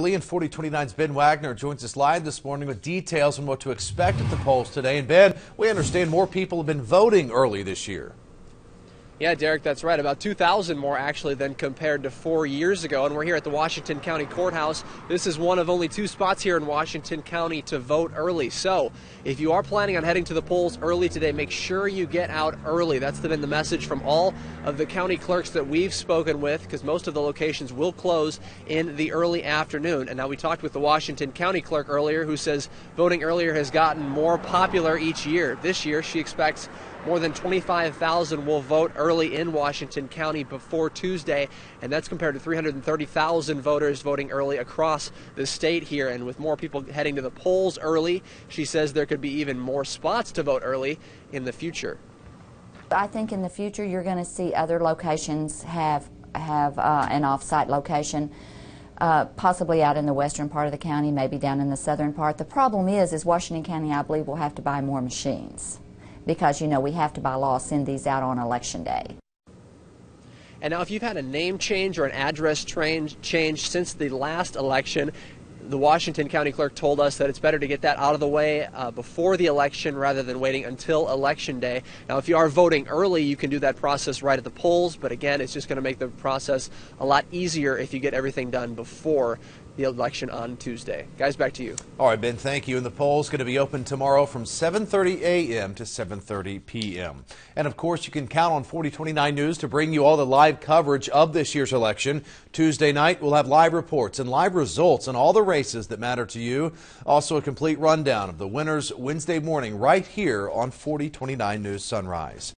And 4029's Ben Wagner joins us live this morning with details on what to expect at the polls today. And Ben, we understand more people have been voting early this year. Yeah, Derek, that's right. About 2,000 more actually than compared to four years ago. And we're here at the Washington County Courthouse. This is one of only two spots here in Washington County to vote early. So if you are planning on heading to the polls early today, make sure you get out early. That's been the message from all of the county clerks that we've spoken with because most of the locations will close in the early afternoon. And now we talked with the Washington County clerk earlier who says voting earlier has gotten more popular each year. This year, she expects more than 25,000 will vote early in Washington County before Tuesday, and that's compared to 330,000 voters voting early across the state here. And with more people heading to the polls early, she says there could be even more spots to vote early in the future. I think in the future you're going to see other locations have have uh, an off-site location. Uh, possibly out in the western part of the county, maybe down in the southern part. The problem is, is Washington County, I believe, will have to buy more machines because, you know, we have to by law send these out on election day. And now if you've had a name change or an address change since the last election, the Washington County Clerk told us that it's better to get that out of the way uh, before the election rather than waiting until election day. Now, if you are voting early, you can do that process right at the polls, but again, it's just going to make the process a lot easier if you get everything done before the election on Tuesday. Guys, back to you. All right, Ben, thank you. And the poll is going to be open tomorrow from 7.30 a.m. to 7.30 p.m. And, of course, you can count on 4029 News to bring you all the live coverage of this year's election. Tuesday night, we'll have live reports and live results on all the races that matter to you. Also, a complete rundown of the winners Wednesday morning right here on 4029 News Sunrise.